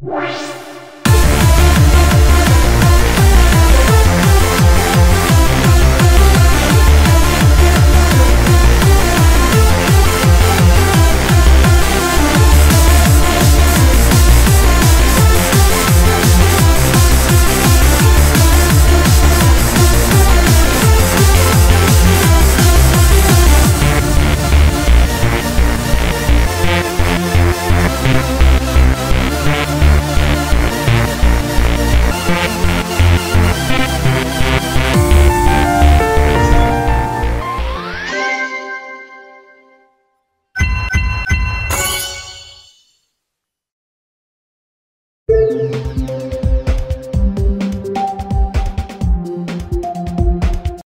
Wow. Thank